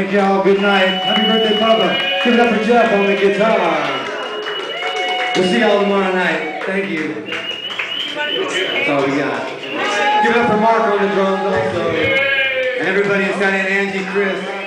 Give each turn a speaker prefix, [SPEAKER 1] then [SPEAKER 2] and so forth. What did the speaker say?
[SPEAKER 1] Thank y'all. Good night. Happy birthday, Papa. Give it up for Jeff on the guitar. We'll see y'all tomorrow night. Thank you. That's all we got. Give it up for Mark on the drums also. And everybody in Angie, Chris.